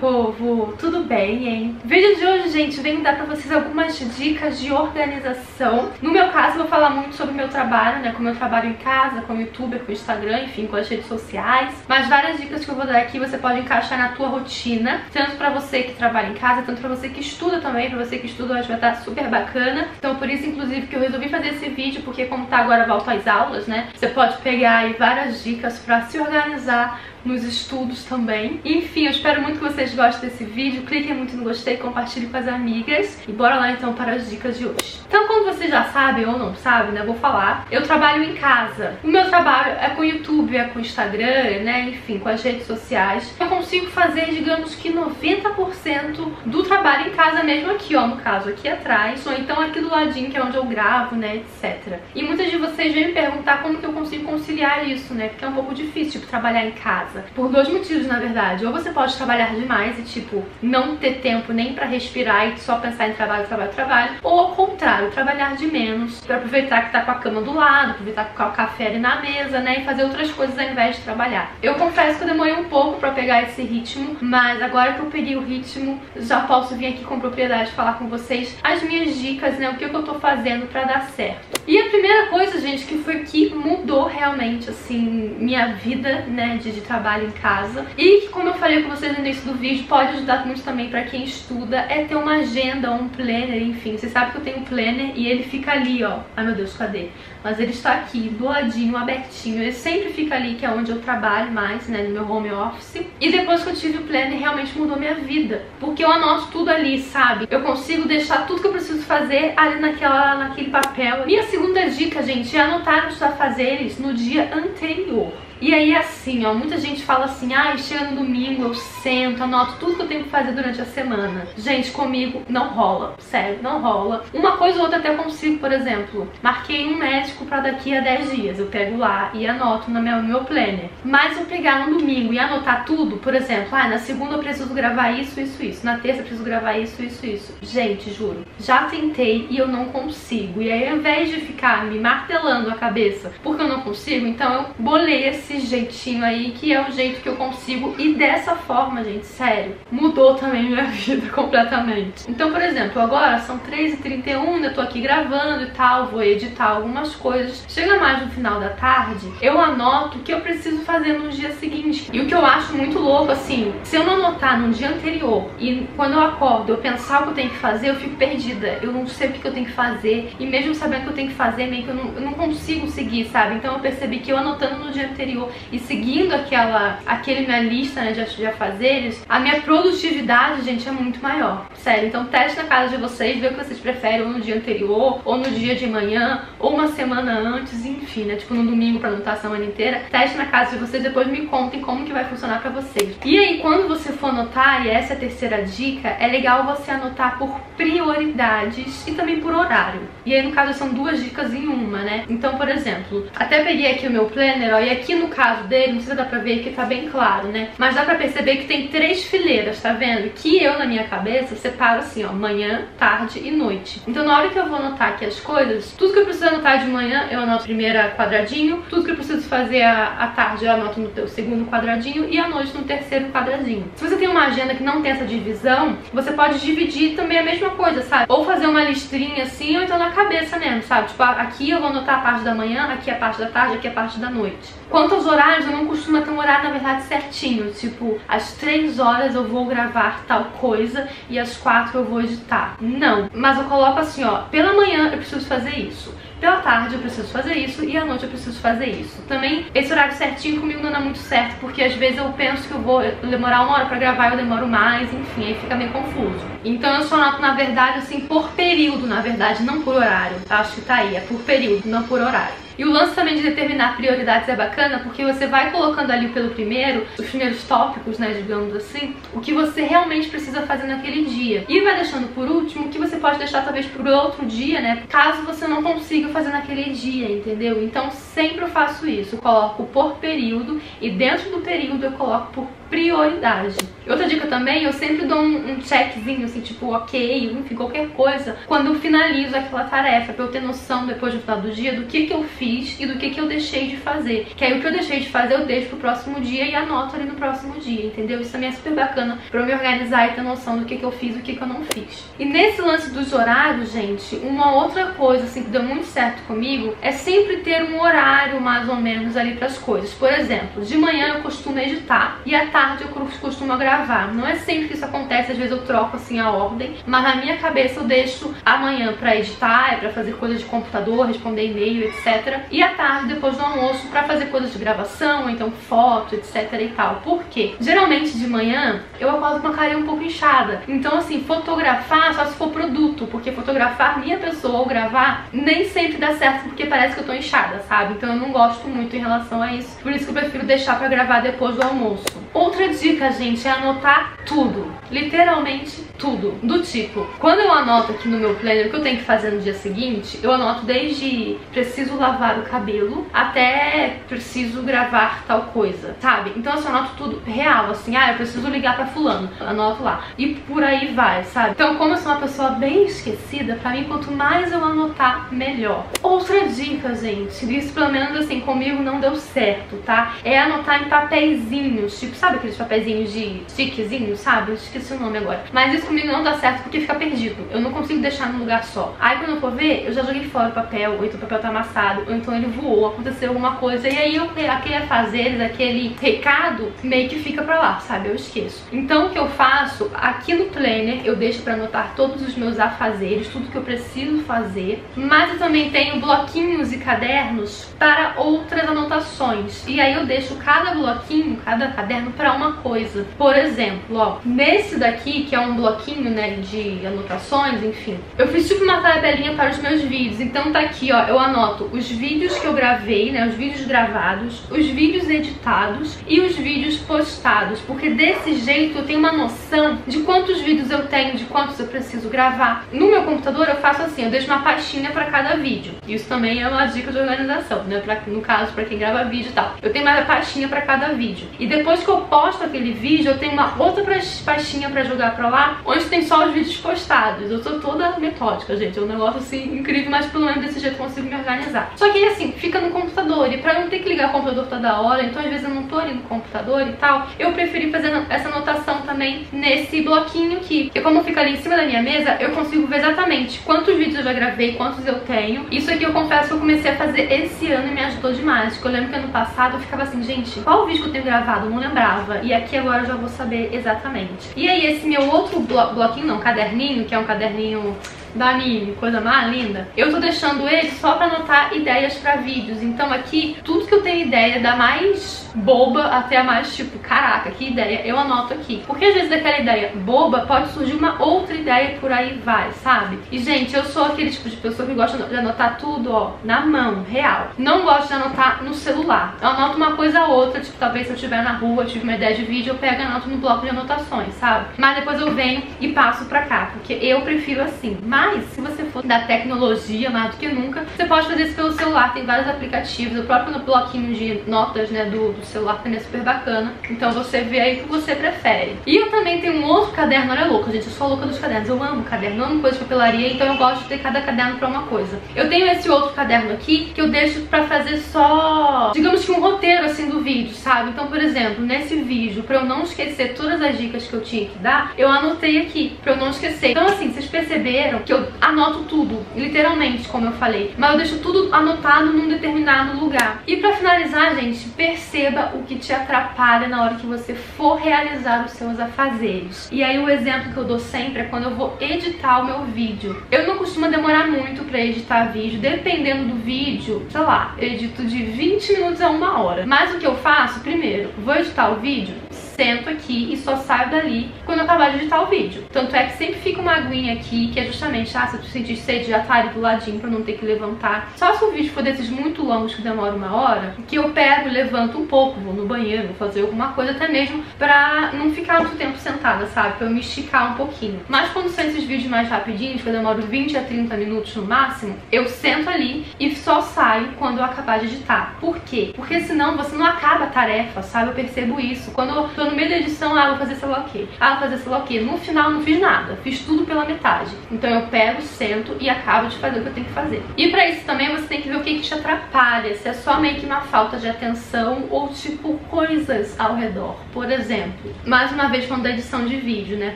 povo? Tudo bem, hein? Vídeo de hoje, gente, venho dar pra vocês algumas dicas de organização. No meu caso, vou falar muito sobre o meu trabalho, né? Como eu trabalho em casa, como youtuber, com Instagram, enfim, com as redes sociais. Mas várias dicas que eu vou dar aqui você pode encaixar na tua rotina, tanto pra você que trabalha em casa, tanto pra você que estuda também, pra você que estuda, eu acho que vai estar super bacana. Então, por isso, inclusive, que eu resolvi fazer esse vídeo, porque como tá agora volta às aulas, né? Você pode pegar aí várias dicas pra se organizar nos estudos também. Enfim, eu espero muito que vocês gostem desse vídeo. Cliquem muito no gostei, compartilhem com as amigas. E bora lá então para as dicas de hoje. Então, como vocês já sabem ou não sabem, né, vou falar. Eu trabalho em casa. O meu trabalho é com YouTube, é com Instagram, né, enfim, com as redes sociais. Eu consigo fazer, digamos que 90% do trabalho em casa mesmo aqui, ó, no caso, aqui atrás. Ou então aqui do ladinho, que é onde eu gravo, né, etc. E muitas de vocês vêm me perguntar como que eu consigo conciliar isso, né, porque é um pouco difícil, tipo, trabalhar em casa casa. Por dois motivos, na verdade. Ou você pode trabalhar demais e, tipo, não ter tempo nem pra respirar e só pensar em trabalho, trabalho, trabalho. Ou ao contrário, trabalhar de menos pra aproveitar que tá com a cama do lado, aproveitar com o café ali na mesa, né? E fazer outras coisas ao invés de trabalhar. Eu confesso que eu demorei um pouco pra pegar esse ritmo, mas agora que eu peguei o ritmo, já posso vir aqui com propriedade falar com vocês as minhas dicas, né? O que eu tô fazendo pra dar certo. E a primeira coisa, gente, que foi que mudou realmente, assim, minha vida, né, de, de trabalho trabalho em casa. E como eu falei com vocês no início do vídeo, pode ajudar muito também pra quem estuda, é ter uma agenda, um planner, enfim. Você sabe que eu tenho um planner e ele fica ali, ó. Ai, meu Deus, cadê? Mas ele está aqui, do ladinho, abertinho. Ele sempre fica ali, que é onde eu trabalho mais, né, no meu home office. E depois que eu tive o planner, realmente mudou minha vida. Porque eu anoto tudo ali, sabe? Eu consigo deixar tudo que eu preciso fazer ali naquela, naquele papel. Minha segunda dica, gente, é anotar os afazeres no dia anterior. E aí, assim, ó, muita gente fala assim, ah, chega no domingo, eu sento, anoto tudo que eu tenho que fazer durante a semana. Gente, comigo não rola, sério, não rola. Uma coisa ou outra até consigo, por exemplo, marquei um médico pra daqui a 10 dias, eu pego lá e anoto no meu, meu planner. Mas eu pegar no domingo e anotar tudo, por exemplo, ah, na segunda eu preciso gravar isso, isso, isso, na terça eu preciso gravar isso, isso, isso. Gente, juro, já tentei e eu não consigo. E aí, ao invés de ficar me martelando a cabeça porque eu não consigo, então eu bolei esse esse jeitinho aí, que é o jeito que eu consigo. E dessa forma, gente, sério, mudou também minha vida completamente. Então, por exemplo, agora são 3h31, eu tô aqui gravando e tal, vou editar algumas coisas. Chega mais no final da tarde, eu anoto o que eu preciso fazer no dia seguinte. E o que eu acho muito louco, assim, se eu não anotar no dia anterior e quando eu acordo eu pensar o que eu tenho que fazer, eu fico perdida. Eu não sei o que eu tenho que fazer. E mesmo sabendo o que eu tenho que fazer, meio que eu não, eu não consigo seguir, sabe? Então eu percebi que eu anotando no dia anterior e seguindo aquela, aquele minha lista né, de, de afazeres, a minha produtividade, gente, é muito maior. Sério, então teste na casa de vocês, vê o que vocês preferem, ou no dia anterior, ou no dia de manhã, ou uma semana antes, enfim, né? Tipo no domingo pra anotar a semana inteira. Teste na casa de vocês, depois me contem como que vai funcionar pra vocês. E aí, quando você for anotar, e essa é a terceira dica, é legal você anotar por prioridades e também por horário. E aí, no caso, são duas dicas em uma, né? Então, por exemplo, até peguei aqui o meu planner, ó, e aqui no caso dele, não sei se dá pra ver que tá bem claro, né? Mas dá pra perceber que tem três fileiras, tá vendo? Que eu, na minha cabeça, separo assim, ó, manhã, tarde e noite. Então na hora que eu vou anotar aqui as coisas, tudo que eu preciso anotar de manhã, eu anoto primeiro quadradinho, tudo que eu preciso fazer à tarde, eu anoto no segundo quadradinho e à noite no terceiro quadradinho. Se você tem uma agenda que não tem essa divisão, você pode dividir também a mesma coisa, sabe? Ou fazer uma listrinha assim, ou então na cabeça mesmo, sabe? Tipo, aqui eu vou anotar a parte da manhã, aqui a parte da tarde, aqui a parte da noite. Quanto aos horários, eu não costumo ter um horário, na verdade, certinho. Tipo, às 3 horas eu vou gravar tal coisa e às 4 eu vou editar. Não. Mas eu coloco assim, ó, pela manhã eu preciso fazer isso. Pela tarde eu preciso fazer isso e à noite eu preciso fazer isso. Também esse horário certinho comigo não dá muito certo, porque às vezes eu penso que eu vou demorar uma hora pra gravar eu demoro mais, enfim, aí fica meio confuso. Então eu só anoto, na verdade, assim, por período, na verdade, não por horário. Acho que tá aí, é por período, não por horário. E o lance também de determinar prioridades é bacana porque você vai colocando ali pelo primeiro, os primeiros tópicos, né, digamos assim, o que você realmente precisa fazer naquele dia. E vai deixando por último o que você pode deixar talvez por outro dia, né, caso você não consiga fazer naquele dia, entendeu? Então sempre eu faço isso, coloco por período e dentro do período eu coloco por prioridade. Outra dica também, eu sempre dou um, um checkzinho, assim, tipo, ok, enfim, qualquer coisa, quando eu finalizo aquela tarefa, pra eu ter noção depois do final do dia do que que eu fiz e do que que eu deixei de fazer. Que aí o que eu deixei de fazer eu deixo pro próximo dia e anoto ali no próximo dia, entendeu? Isso também é super bacana pra eu me organizar e ter noção do que que eu fiz e o que que eu não fiz. E nesse lance dos horários, gente, uma outra coisa, assim, que deu muito certo comigo é sempre ter um horário, mais ou menos, ali pras coisas. Por exemplo, de manhã eu costumo editar e à tarde eu costumo gravar. Não é sempre que isso acontece, às vezes eu troco, assim, a ordem, mas na minha cabeça eu deixo amanhã pra editar, é pra fazer coisas de computador, responder e-mail, etc. E à tarde, depois do almoço, pra fazer coisas de gravação, então foto, etc e tal. Por quê? Geralmente de manhã eu acordo com a carinha um pouco inchada. Então, assim, fotografar só se for produto, porque fotografar minha pessoa ou gravar nem sempre dá certo porque parece que eu tô inchada, sabe? Então eu não gosto muito em relação a isso. Por isso que eu prefiro deixar pra gravar depois do almoço. Outra dica, gente, é anotar tudo. Literalmente tudo. Do tipo, quando eu anoto aqui no meu planner o que eu tenho que fazer no dia seguinte, eu anoto desde preciso lavar o cabelo até preciso gravar tal coisa, sabe? Então assim, eu anoto tudo real, assim, ah, eu preciso ligar pra fulano, anoto lá. E por aí vai, sabe? Então como eu sou uma pessoa bem esquecida, pra mim quanto mais eu anotar, melhor. Outra dica, gente, isso pelo menos assim, comigo não deu certo, tá? É anotar em papeizinhos, tipo, sabe aqueles papeizinhos de stickzinho, sabe? Eu esqueci o nome agora. Mas isso comigo não dá certo porque fica perdido. Eu não consigo deixar num lugar só. Aí quando eu for ver, eu já joguei fora o papel, ou então o papel tá amassado, ou então ele voou, aconteceu alguma coisa. E aí eu, aquele fazer, aquele recado, meio que fica pra lá, sabe? Eu esqueço. Então o que eu faço, aqui no planner, eu deixo pra anotar todos os meus afazeres, tudo que eu preciso fazer. Mas eu também tenho bloquinhos e cadernos para outras anotações. E aí eu deixo cada bloquinho, cada caderno pra uma coisa. Por exemplo, ó, nesse daqui, que é um bloquinho, né, de anotações, enfim. Eu fiz tipo uma tabelinha para os meus vídeos, então tá aqui, ó, eu anoto os vídeos que eu gravei, né, os vídeos gravados, os vídeos editados e os vídeos postados, porque desse jeito eu tenho uma noção de quantos vídeos eu tenho, de quantos eu preciso gravar. No meu computador eu faço assim, eu deixo uma pastinha para cada vídeo. Isso também é uma dica de organização, né, pra, no caso para quem grava vídeo e tal. Eu tenho uma pastinha para cada vídeo. E depois que eu posto aquele vídeo, eu tenho uma outra pastinha para jogar pra lá, onde tem só os vídeos postados. Eu sou toda metódica, gente. É um negócio assim incrível, mas pelo menos desse jeito eu consigo me organizar. Só que assim, fica no computador. E pra não ter que ligar o computador toda hora, então às vezes eu não tô ali no computador e tal, eu preferi fazer essa anotação também nesse bloquinho aqui. Porque como fica ali em cima da minha mesa, eu consigo ver exatamente quantos vídeos eu já gravei, quantos eu tenho. Isso aqui eu confesso que eu comecei a fazer esse ano e me ajudou demais. Porque eu lembro que ano passado eu ficava assim, gente, qual vídeo que eu tenho gravado? Eu não lembrava. E aqui agora eu já vou saber exatamente. E aí esse meu outro blo bloquinho, não, caderninho, que é um caderninho da Mimi, coisa mais linda, eu tô deixando ele só pra anotar ideias pra vídeos. Então aqui, tudo que eu tenho ideia, da mais boba até a mais tipo, caraca, que ideia, eu anoto aqui. Porque às vezes daquela ideia boba pode surgir uma outra ideia por aí vai, sabe? E gente, eu sou aquele tipo de pessoa que gosta de anotar tudo, ó, na mão, real. Não gosto de anotar no celular. Eu anoto uma coisa ou outra, tipo, talvez se eu estiver na rua, tive uma ideia de vídeo, eu pego e anoto no bloco de anotações, sabe? Mas depois eu venho e passo pra cá, porque eu prefiro assim. Mas mas, se você for da tecnologia mais do que nunca, você pode fazer isso pelo celular. Tem vários aplicativos. O próprio bloquinho de notas né, do, do celular também é super bacana. Então você vê aí o que você prefere. E eu também tenho um outro caderno. Olha louca, gente. Eu sou louca dos cadernos. Eu amo caderno, eu amo coisa de papelaria. Então eu gosto de ter cada caderno pra uma coisa. Eu tenho esse outro caderno aqui que eu deixo pra fazer só, digamos que um roteiro assim do vídeo, sabe? Então, por exemplo, nesse vídeo, pra eu não esquecer todas as dicas que eu tinha que dar, eu anotei aqui pra eu não esquecer. Então, assim, vocês perceberam que eu anoto tudo, literalmente, como eu falei. Mas eu deixo tudo anotado num determinado lugar. E pra finalizar, gente, perceba o que te atrapalha na hora que você for realizar os seus afazeres. E aí o exemplo que eu dou sempre é quando eu vou editar o meu vídeo. Eu não costumo demorar muito pra editar vídeo, dependendo do vídeo, sei lá, eu edito de 20 minutos a uma hora. Mas o que eu faço, primeiro, vou editar o vídeo, sento aqui e só saio dali quando eu acabar de editar o vídeo. Tanto é que sempre fica uma aguinha aqui, que é justamente, ah, se tu sentir sede, já tá ali do ladinho pra não ter que levantar. Só se o vídeo for desses muito longos que demora uma hora, que eu pego, levanto um pouco, vou no banheiro, vou fazer alguma coisa, até mesmo pra não ficar muito tempo sentada, sabe? Pra eu me esticar um pouquinho. Mas quando são esses vídeos mais rapidinhos, que eu demoro 20 a 30 minutos no máximo, eu sento ali e só saio quando eu acabar de editar. Por quê? Porque senão você não acaba a tarefa, sabe? Eu percebo isso. Quando eu tô no meio da edição, ah, vou fazer sei lá o quê. Ah, vou fazer sei lá o quê. No final não fiz nada, fiz tudo pela metade. Então eu pego, sento e acabo de fazer o que eu tenho que fazer. E pra isso também você tem que ver o que, que te atrapalha, se é só meio que uma falta de atenção ou tipo coisas ao redor. Por exemplo, mais uma vez falando da edição de vídeo, né?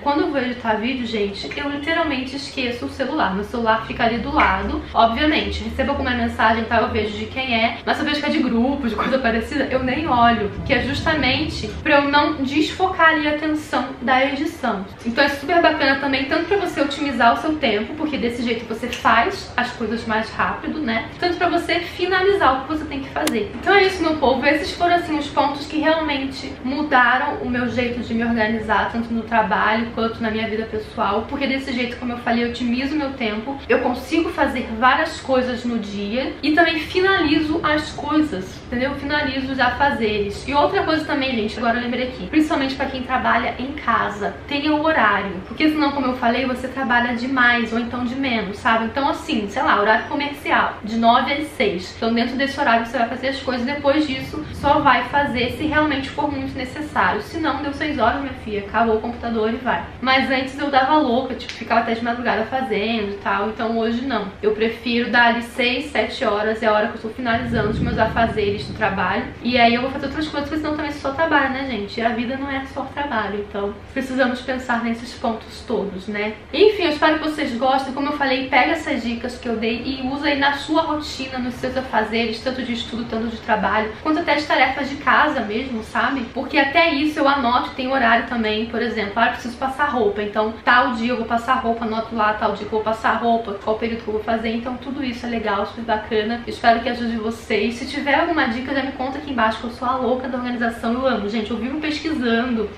Quando eu vou editar vídeo, gente, eu literalmente esqueço o celular. Meu celular fica ali do lado. Obviamente, recebo alguma mensagem, tá? Eu vejo de quem é, mas eu vejo que é de grupo, de coisa parecida, eu nem olho. Que é justamente pra eu não desfocar ali a atenção da edição. Então é super bacana também, tanto pra você otimizar o seu tempo, porque desse jeito você faz as coisas mais rápido, né? Tanto pra você finalizar o que você tem que fazer. Então é isso, meu povo. Esses foram, assim, os pontos que realmente mudaram o meu jeito de me organizar, tanto no trabalho quanto na minha vida pessoal, porque desse jeito, como eu falei, eu otimizo meu tempo, eu consigo fazer várias coisas no dia e também finalizo as coisas, entendeu? Finalizo os afazeres. E outra coisa também, gente, agora eu lembrei aqui, principalmente pra quem trabalha em casa, tenha o horário, porque senão, como eu falei, você trabalha demais ou então de menos, sabe? Então, assim, sei lá, horário comercial, de 9 às 6. Então, dentro desse horário você vai fazer as coisas, depois disso só vai fazer se realmente for muito necessário. Se não, deu 6 horas, minha filha, acabou o computador e vai. Mas antes eu dava louca, tipo, ficava até de madrugada fazendo e tal, então hoje não. Eu prefiro dar ali 6, 7 horas, é a hora que eu estou finalizando os meus afazeres do trabalho. E aí eu vou fazer outras coisas, porque senão também só trabalho, né, gente? E a vida não é só trabalho, então precisamos pensar nesses pontos todos, né? Enfim, eu espero que vocês gostem. Como eu falei, pega essas dicas que eu dei e usa aí na sua rotina, nos seus afazeres, tanto de estudo, tanto de trabalho, quanto até as tarefas de casa mesmo, sabe? Porque até isso eu anoto, tem horário também, por exemplo, ah, eu preciso passar roupa, então tal dia eu vou passar roupa, anoto lá tal dia que eu vou passar roupa, qual período que eu vou fazer, então tudo isso é legal, super bacana. espero que ajude vocês. Se tiver alguma dica, já me conta aqui embaixo que eu sou a louca da organização, eu amo, gente, eu vivo pesquisando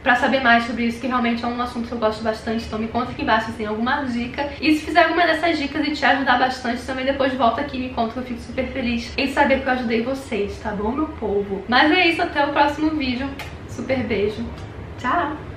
pra saber mais sobre isso, que realmente é um assunto que eu gosto bastante, então me conta aqui embaixo se tem alguma dica. E se fizer alguma dessas dicas e te ajudar bastante, também depois volta aqui e me conta que eu fico super feliz em saber que eu ajudei vocês, tá bom, meu povo? Mas é isso, até o próximo vídeo. Super beijo. Tchau!